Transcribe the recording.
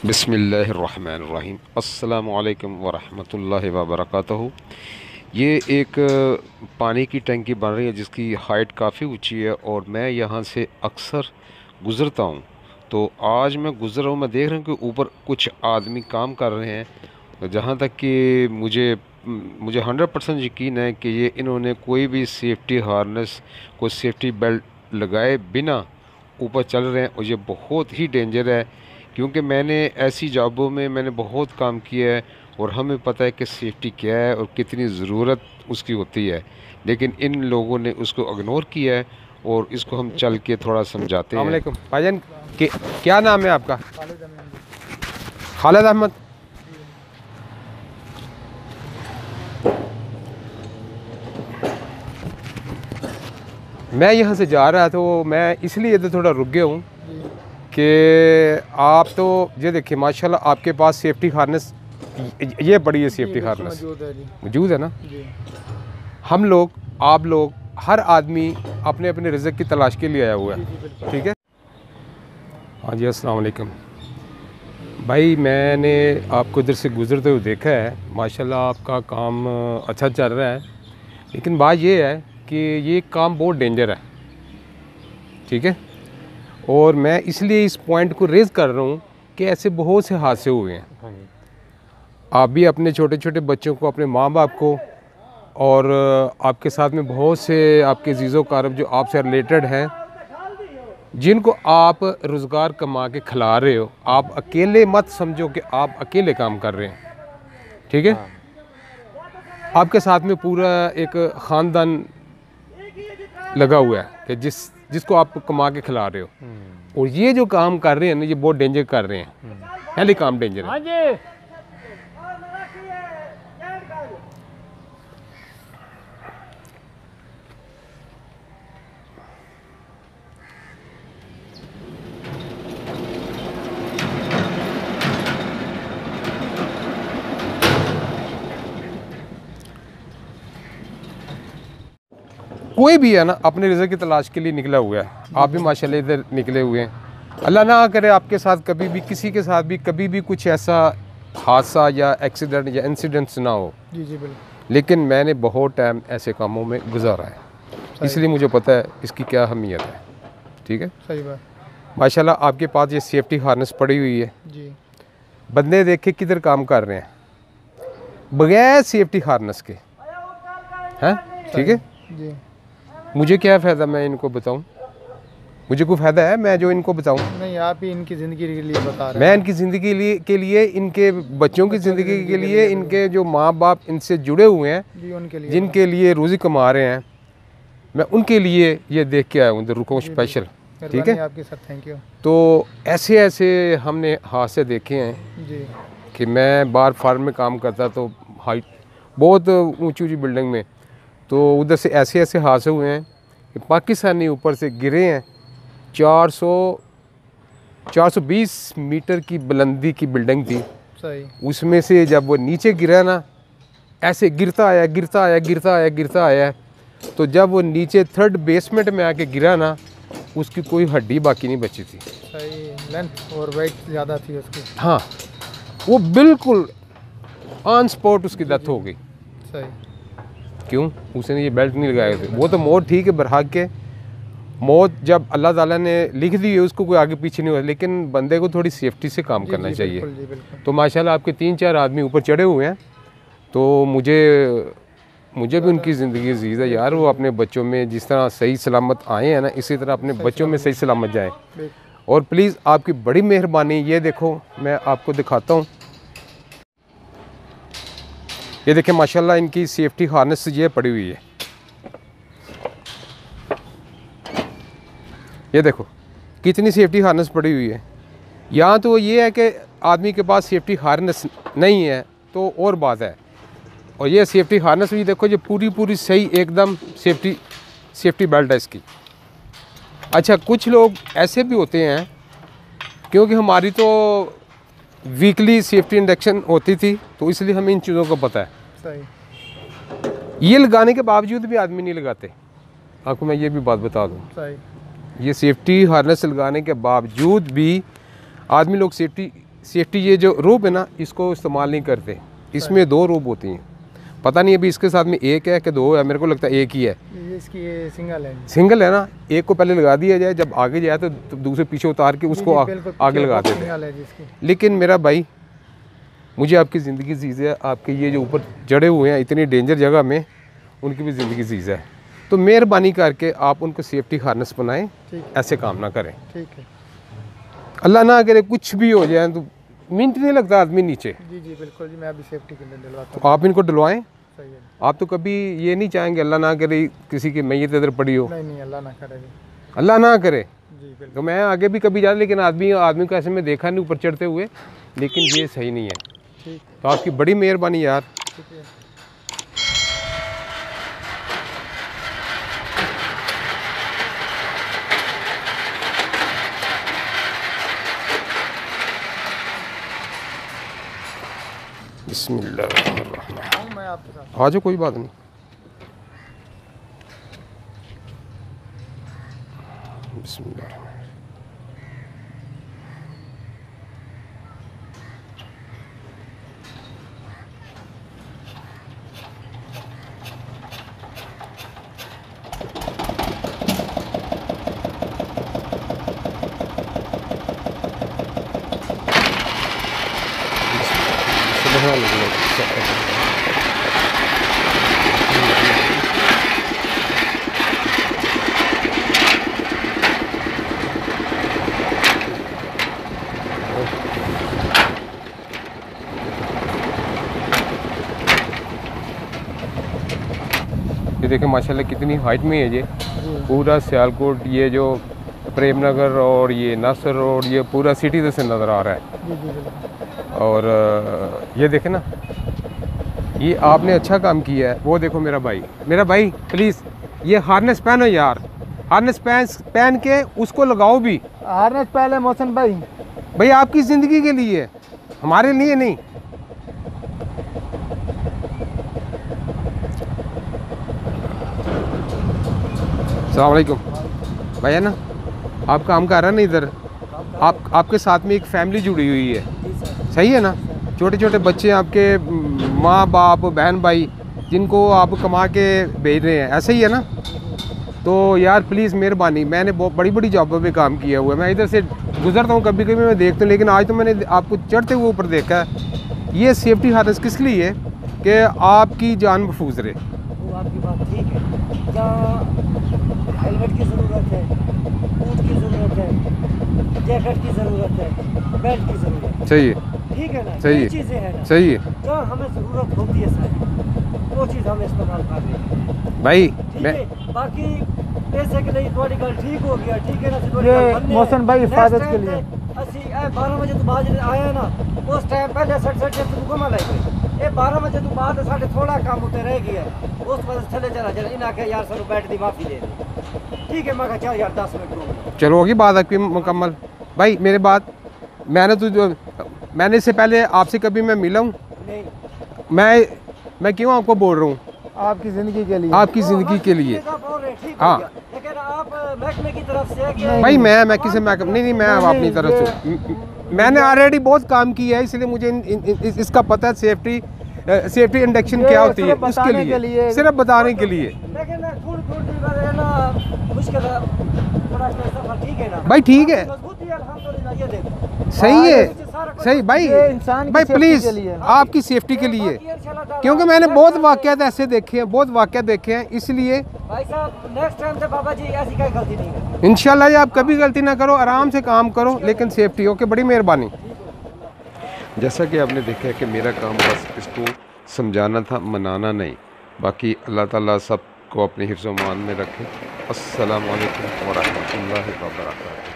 बिसमीम अल्लाम वरहमतुल्लाहि वबरकatuh ये एक पानी की टंकी बन रही है, जिसकी हाइट काफ़ी ऊँची है, और मैं यहाँ से अक्सर गुज़रता हूँ। तो आज मैं गुज़र रहा हूँ, मैं देख रहा हूँ कि ऊपर कुछ आदमी काम कर रहे हैं। जहाँ तक कि मुझे मुझे हंड्रेड परसेंट यकीन है कि ये इन्होंने कोई भी सेफ्टी हार्नेस, कोई सेफ्टी बेल्ट लगाए बिना ऊपर चल रहे हैं, और ये बहुत ही डेंजर है। क्योंकि मैंने ऐसी जॉबों में मैंने बहुत काम किया है और हमें पता है कि सेफ्टी क्या है और कितनी ज़रूरत उसकी होती है। लेकिन इन लोगों ने उसको इग्नोर किया है और इसको हम चल के थोड़ा समझाते हैं। भाईजान क्या नाम है आपका? खालिद अहमद। मैं यहाँ से जा रहा था तो मैं इसलिए तो थोड़ा रुक गया हूँ कि आप तो ये देखिए माशाल्लाह आपके पास सेफ्टी हार्नेस ये बड़ी है सेफ्टी हार्नेस मौजूद है ना? हम लोग आप लोग हर आदमी अपने अपने रिजक की तलाश के लिए आया हुआ है। ठीक है? हाँ जी अस्सलाम वालेकुम भाई मैंने आपको इधर से गुज़रते हुए देखा है। माशाल्लाह आपका काम अच्छा चल रहा है। लेकिन बात ये है कि ये काम बहुत डेंजर है। ठीक है? और मैं इसलिए इस पॉइंट को रेज़ कर रहा हूँ कि ऐसे बहुत से हादसे हुए हैं। हाँ आप भी अपने छोटे छोटे बच्चों को अपने माँ बाप को और आपके साथ में बहुत से आपके जीज़ो कारब जो आपसे रिलेटेड हैं जिनको आप रोज़गार कमा के खिला रहे हो आप अकेले मत समझो कि आप अकेले काम कर रहे हैं। ठीक है? हाँ। आपके साथ में पूरा एक ख़ानदान लगा हुआ है कि जिस जिसको आप कमा के खिला रहे हो। और ये जो काम कर रहे हैं ना ये बहुत डेंजर कर रहे हैं पहले हम्म। काम डेंजर है कोई भी है ना अपने रिज़ल्ट की तलाश के लिए निकला हुआ है। आप भी माशाल्लाह इधर निकले हुए हैं। अल्लाह ना करे आपके साथ कभी भी किसी के साथ भी कभी भी कुछ ऐसा हादसा या एक्सीडेंट या इंसिडेंट्स ना हो। जी जी बिल्कुल। लेकिन मैंने बहुत टाइम ऐसे कामों में गुजारा है। इसलिए मुझे पता है इसकी क्या अहमियत है। ठीक है? सही बात। माशाल्लाह आपके पास ये सेफ्टी हार्नेस पड़ी हुई है। जी। बंदे देखे किधर काम कर रहे हैं? बगैर सेफ्टी हार्नेस के। हैं? ठीक है? जी। मुझे क्या फ़ायदा मैं इनको बताऊँ? मुझे कोई फ़ायदा है मैं जो इनको बताऊँ? नहीं आप ही इनकी ज़िंदगी के लिए बता रहे मैं इनकी ज़िंदगी लिए के लिए इनके बच्चों की ज़िंदगी के लिए इनके जो माँ बाप इनसे जुड़े हुए हैं उनके लिए। जिनके लिए रोज़ी कमा रहे हैं मैं उनके लिए ये देख के आया हूँ रुको स्पेशल ठीक है? आपके साथ थैंक यू तो ऐसे ऐसे हमने हादसे देखे हैं जी। कि मैं बार फार्म में काम करता तो हाइट बहुत ऊँची ऊँची बिल्डिंग में तो उधर से ऐसे ऐसे हादसे हुए हैं कि पाकिस्तानी ऊपर से गिरे हैं। 400 420 मीटर की बुलंदी की बिल्डिंग थी। सही। उसमें से जब वो नीचे गिरा ना ऐसे गिरता आया गिरता आया गिरता आया गिरता आया। तो जब वो नीचे थर्ड बेसमेंट में आके गिरा ना उसकी कोई हड्डी बाकी नहीं बची थी। सही। और वेट ज़्यादा थी उसकी। हाँ वो बिल्कुल ऑन स्पॉट उसकी डेथ हो गई। सही। क्यों? उसने ये बेल्ट नहीं लगाए थे। वो तो मौत ठीक है बरहाक के। मौत जब अल्लाह ताला ने लिख दी है उसको कोई आगे पीछे नहीं हुआ। लेकिन बंदे को थोड़ी सेफ्टी से काम जी, करना जी, चाहिए। बिल्कुल, जी, बिल्कुल। तो माशाल्लाह आपके तीन चार आदमी ऊपर चढ़े हुए हैं। तो मुझे मुझे भी उनकी ज़िंदगी जीज है यार। वो अपने बच्चों में जिस तरह सही सलामत आए हैं ना इसी तरह अपने बच्चों में सही सलामत जाएँ। और प्लीज़ आपकी बड़ी मेहरबानी। ये देखो मैं आपको दिखाता हूँ। ये देखें माशाल्लाह इनकी सेफ्टी हार्नेस ये पड़ी हुई है। ये देखो, कितनी सेफ्टी हार्नेस पड़ी हुई है। यहाँ तो ये है कि आदमी के पास सेफ्टी हार्नेस नहीं है तो और बात है। और ये सेफ्टी हार्नेस भी देखो, ये पूरी पूरी सही एकदम सेफ्टी सेफ्टी बेल्ट है इसकी। अच्छा कुछ लोग ऐसे भी होते हैं, क्योंकि हमारी तो वीकली सेफ्टी इंडक्शन होती थी तो इसलिए हमें इन चीज़ों को पता है। सही। ये लगाने के बावजूद भी आदमी नहीं लगाते। आपको मैं ये भी बात बता दूँ। सही। ये सेफ्टी हार्नेस लगाने के बावजूद भी आदमी लोग सेफ्टी सेफ्टी ये जो रोप है ना इसको इस्तेमाल नहीं करते। इसमें दो रोप होती हैं। पता नहीं अभी इसके साथ में एक है कि दो है मेरे को लगता है एक ही है। इसकी ये सिंगल है। सिंगल है ना? एक को पहले लगा दिया जाए जब आगे जाए तो तो दूसरे पीछे उतार के उसको आ, आगे लगा देते हैं। लेकिन मेरा भाई मुझे आपकी ज़िंदगी चीज़ है आपके ये जो ऊपर जड़े हुए हैं इतनी डेंजर जगह में उनकी भी ज़िंदगी चीज़ है। तो मेहरबानी करके आप उनको सेफ्टी हार्नेस बनाएँ ऐसे काम ना करें। ठीक है। अल्लाह ना करे कुछ भी हो जाए तो मिनट नहीं लगता आदमी नीचे। जी जी बिल्कुल जी मैं अभी सेफ्टी के लिए तो आप इनको डलवाएँ। आप तो कभी ये नहीं चाहेंगे अल्लाह ना करे किसी की मैयत इधर पड़ी हो। नहीं नहीं अल्लाह ना करे अल्लाह ना करे? जी तो मैं आगे भी कभी जाता लेकिन आदमी आदमी को ऐसे में देखा नहीं ऊपर चढ़ते हुए लेकिन ये सही नहीं है। ठीक। तो आपकी बड़ी मेहरबानी यार। बिस्मिल्लाह आ जाओ कोई बात नहीं बिस्मिल्लाह अल्लाह। ये देखें माशाल्लाह कितनी हाइट में है ये। पूरा सियालकोट, ये जो प्रेम नगर और ये नासर रोड ये पूरा सिटी जैसे नज़र आ रहा है। और ये देखें ना। ये आपने अच्छा काम किया है। वो देखो मेरा भाई। मेरा भाई प्लीज़ ये हार्नेस पहनो यार। हार्नेस पहन पहन के उसको लगाओ भी। हार्नेस पहले मोहसन भाई। भाई आपकी ज़िंदगी के लिए हमारे लिए नहीं। अलैक्म भैया ना? आप काम कर रहे हैं ना इधर? आप आपके साथ में एक फैमिली जुड़ी हुई है। सही है ना? छोटे छोटे बच्चे आपके माँ बाप बहन भाई जिनको आप कमा के भेज रहे हैं ऐसे ही है ना? तो यार प्लीज़ मेहरबानी। मैंने बहुत बड़ी बड़ी जॉबों पे काम किया हुआ है। मैं इधर से गुजरता हूँ कभी कभी मैं देखता हूँ लेकिन आज तो मैंने आपको चढ़ते हुए ऊपर देखा है। ये सेफ्टी हार्नेस किस लिए है? कि आपकी जान महफूज रहे। वो आपकी बात ठीक है। जहाँ हेलमेट की ज़रूरत है बूट की ज़रूरत है जैकेट की ज़रूरत है बेल्ट की ज़रूरत है। सही है। ठीक है ना सही ये है। चीज़ें हैं ना सही है जहाँ हमें ज़रूरत होती है सारी वो चीज़ हम इस्तेमाल कर रहे हैं भाई ठीक मैं है बाकी पैसे के लिए थोड़ी गल ठीक हो गया ठीक है ना थोड़ी ये गल बनने मौसम भाई Next हिफाजत time के लिए। ते ਅਸੀਂ ਇਹ 12 ਵਜੇ ਤੋਂ ਬਾਅਦ ਜਿਹੜੇ ਆਏ ਨਾ ਉਸ ਟਾਈਮ ਪਹਿਲੇ ਸੱਟ ਸੱਟ ਤੇ ਹੁਕਮ ਲਾਈ ਗਈ ਇਹ 12 ਵਜੇ ਤੋਂ ਬਾਅਦ ਸਾਡੇ ਥੋੜਾ ਕੰਮ ਉੱਤੇ ਰਹਿ ਗਿਆ ਉਸ ਤੋਂ ਬਾਅਦ ਥੱਲੇ ਚਲਾ ਜਾਣਾ ਇਹਨਾਂ ਆਖਿਆ ਯਾਰ ਸਾਨੂੰ ਬੈਠ ਦੀ ਮਾਫੀ ਦੇ ਦੇ ਠੀਕ ਹੈ ਮੈਂ ਕਿਹਾ ਚੱਲ ਯਾਰ 10 ਮਿੰਟ ਰੁਕ चलो होगी बात आपकी मुकम्मल भाई मेरे बात मैंने तो जो मैंने इससे पहले आपसे कभी मैं मिला हूँ? मैं मैं क्यों आपको बोल रहा हूँ? आपकी ज़िंदगी के लिए। आपकी ज़िंदगी के लिए। हैं, हाँ। लेकिन आप महकमे की तरफ़ से भाई मैं मैं किसे मैं नहीं नहीं मैं अपनी तरफ़ से मैंने ऑलरेडी बहुत काम किया है इसलिए मुझे इन, इन, इन, इसका पता है सेफ्टी सेफ्टी इंडक्शन क्या होती है उसके लिए, सिर्फ़ बताने के लिए। भाई ठीक है। सही है। सही भाई इंसान भाई प्लीज़ आपकी सेफ्टी के लिए। क्योंकि मैंने बहुत वाक़यात ऐसे देखे हैं बहुत वाक़यात देखे हैं इसलिए से- भाई साहब नेक्स्ट टाइम से बाबा जी ऐसी कोई गलती नहीं इंशाल्लाह ये आप कभी गलती ना करो आराम से काम करो लेकिन सेफ्टी ओके बड़ी मेहरबानी। जैसा कि आपने देखा है कि मेरा काम बस इसको समझाना था मनाना नहीं। बाकी अल्लाह ताला सबको अपने हिफ्ज़ मान में रखे। अस्सलाम वालेकुम वरहमतुल्लाहि व बरकातहू